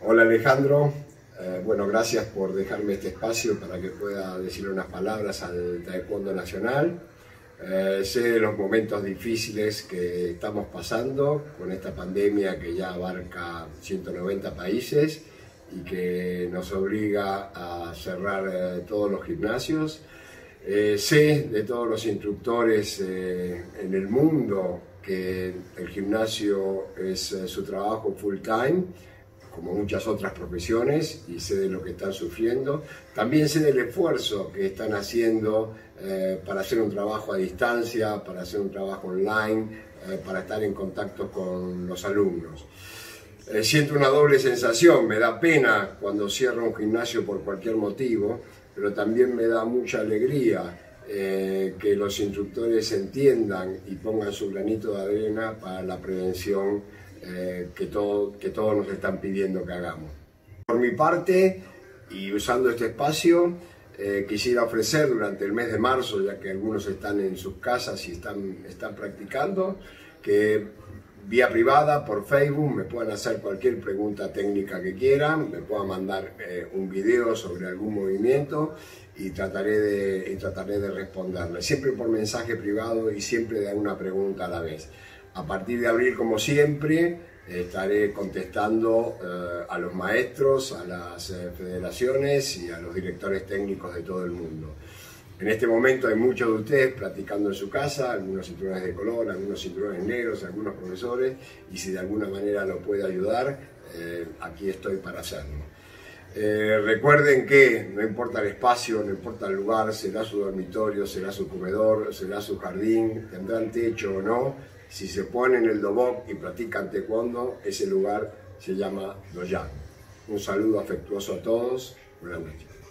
Hola Alejandro, eh, bueno, gracias por dejarme este espacio para que pueda decir unas palabras al Taekwondo Nacional. Eh, sé de los momentos difíciles que estamos pasando con esta pandemia que ya abarca 190 países y que nos obliga a cerrar eh, todos los gimnasios. sé de todos los instructores en el mundo que el gimnasio es su trabajo full time como muchas otras profesiones, y sé de lo que están sufriendo. También sé del esfuerzo que están haciendo eh, para hacer un trabajo a distancia, para hacer un trabajo online, eh, para estar en contacto con los alumnos. Eh, siento una doble sensación, me da pena cuando cierro un gimnasio por cualquier motivo, pero también me da mucha alegría que los instructores entiendan y pongan su granito de arena para la prevención eh, que, todo, que todos nos están pidiendo que hagamos. Por mi parte, y usando este espacio, eh, quisiera ofrecer durante el mes de marzo, ya que algunos están en sus casas y están, están practicando, que vía privada, por Facebook, me puedan hacer cualquier pregunta técnica que quieran, me puedan mandar eh, un video sobre algún movimiento y trataré de, y trataré de responderle, siempre por mensaje privado y siempre de una pregunta a la vez. A partir de abril, como siempre, estaré contestando eh, a los maestros, a las eh, federaciones y a los directores técnicos de todo el mundo. En este momento hay muchos de ustedes practicando en su casa, algunos cinturones de color, algunos cinturones negros, algunos profesores, y si de alguna manera lo puede ayudar, eh, aquí estoy para hacerlo. recuerden que no importa el espacio, no importa el lugar, será su dormitorio, será su comedor, será su jardín, tendrán techo o no, si se ponen el dobok y practican taekwondo, ese lugar se llama doyan. Un saludo afectuoso a todos. Buenas noches.